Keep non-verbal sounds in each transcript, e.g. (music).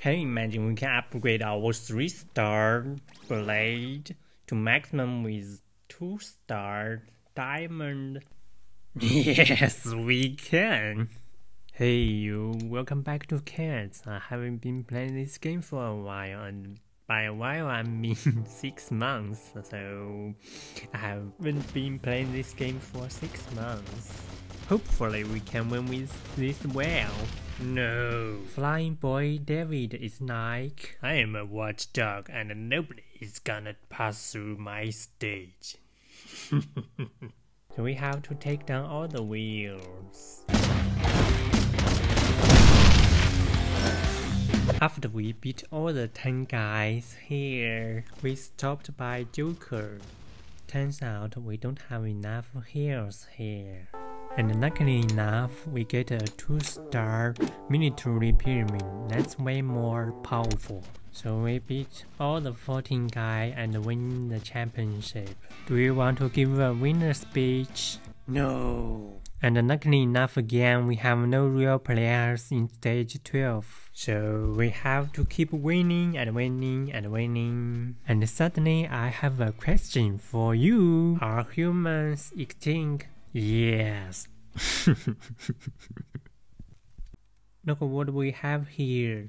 Can you imagine we can upgrade our 3 star blade to maximum with 2 star diamond? (laughs) Yes, we can! Hey you, welcome back to Cats. I haven't been playing this game for a while and by a while I mean (laughs) 6 months, so I haven't been playing this game for 6 months. Hopefully we can win with this well. No. Flying Boy David is like, I am a watchdog and nobody is gonna pass through my stage. (laughs) so we have to take down all the wheels. After we beat all the 10 guys here, we stopped by Joker. Turns out we don't have enough heals here. And luckily enough, we get a 2-star military pyramid that's way more powerful. So we beat all the 14 guys and win the championship. Do you want to give a winner speech? No. And luckily enough again, we have no real players in stage 12. So we have to keep winning and winning and winning. And suddenly I have a question for you. Are humans extinct? Yes. (laughs) Look what we have here.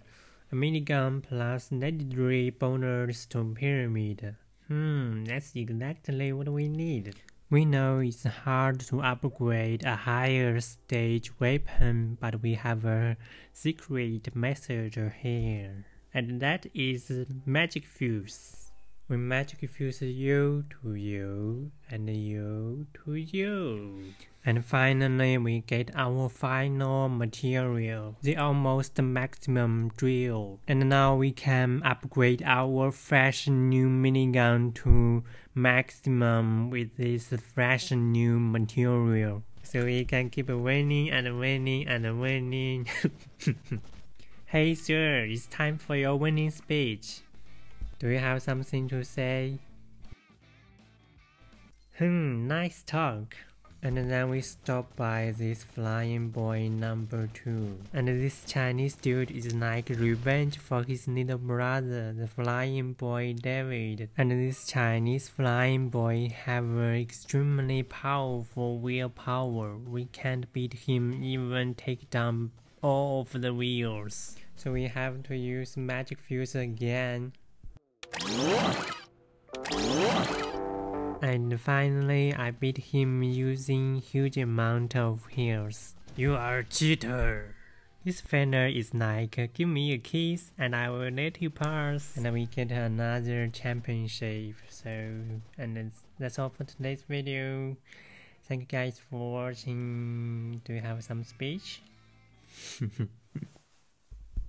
A minigun plus legendary bonus to pyramid. Hmm, that's exactly what we need. We know it's hard to upgrade a higher stage weapon, but we have a secret message here. And that is magic fuse. We magic fuse you to you and you to you. And finally we get our final material, the almost maximum drill. And now we can upgrade our fresh new minigun to maximum with this fresh new material. So we can keep winning and winning and winning. (laughs) hey sir, it's time for your winning speech. Do you have something to say? Hmm, nice talk. And then we stop by this flying boy number two. And this Chinese dude is like revenge for his little brother, the flying boy David. And this Chinese flying boy have an extremely powerful willpower. We can't beat him even take down all of the wheels. So we have to use magic fuse again. And finally, I beat him using huge amount of heals. You are a cheater! This fender is like, give me a kiss and I will let you pass. And we get another championship. So, and that's all for today's video. Thank you guys for watching. Do you have some speech? (laughs)